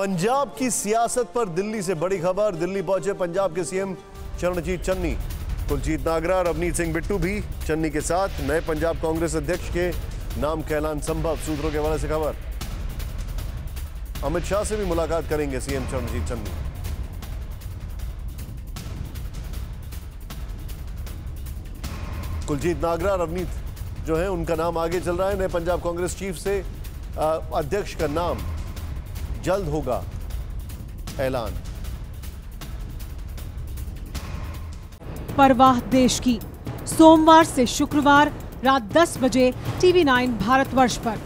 पंजाब की सियासत पर दिल्ली से बड़ी खबर। दिल्ली पहुँचे पंजाब के सीएम चरणजीत चन्नी। कुलजीत नागरा और अवनीत सिंह बिट्टू भी चन्नी के साथ। नए पंजाब कांग्रेस अध्यक्ष के नाम का ऐलान संभव, सूत्रों के हवाले से खबर। अमित शाह से भी मुलाकात करेंगे सीएम चरणजीत चन्नी। कुलजीत नागरा और अवनीत जो है, उनका नाम आगे चल रहा है। नए पंजाब कांग्रेस चीफ से अध्यक्ष का नाम जल्द होगा ऐलान। परवाह देश की। सोमवार से शुक्रवार रात 10 बजे टीवी 9 भारतवर्ष पर।